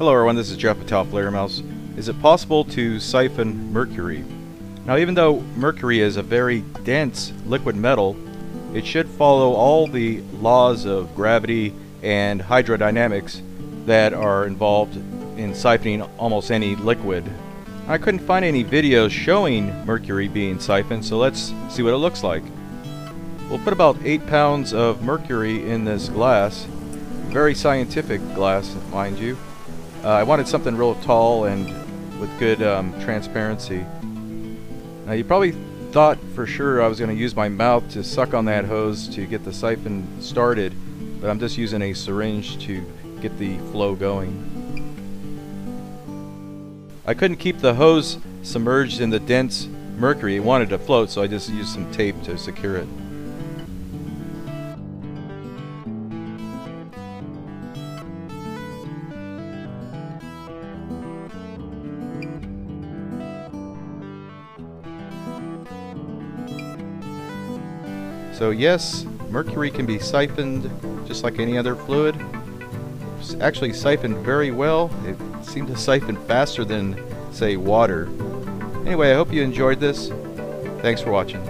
Hello everyone, this is Jeff Taofledermaus. Is it possible to siphon mercury? Now even though mercury is a very dense liquid metal, it should follow all the laws of gravity and hydrodynamics that are involved in siphoning almost any liquid. I couldn't find any videos showing mercury being siphoned, so let's see what it looks like. We'll put about 8 pounds of mercury in this glass. Very scientific glass, mind you. Uh, I wanted something real tall and with good um, transparency. Now you probably thought for sure I was going to use my mouth to suck on that hose to get the siphon started, but I'm just using a syringe to get the flow going. I couldn't keep the hose submerged in the dense mercury. It wanted to float, so I just used some tape to secure it. So yes, mercury can be siphoned just like any other fluid. It's actually siphoned very well. It seemed to siphon faster than, say, water. Anyway, I hope you enjoyed this. Thanks for watching.